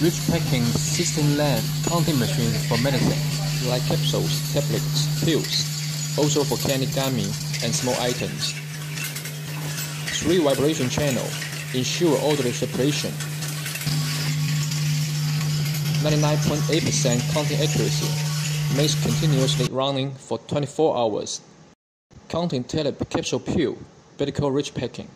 Rich packing system, lane counting machine for medicine. like capsules, tablets, pills, also for candy gummy and small items. 3 vibration channel, ensure orderly separation. 99.8% counting accuracy, makes continuously running for 24 hours. Counting tablet capsule pill, medical rich packing.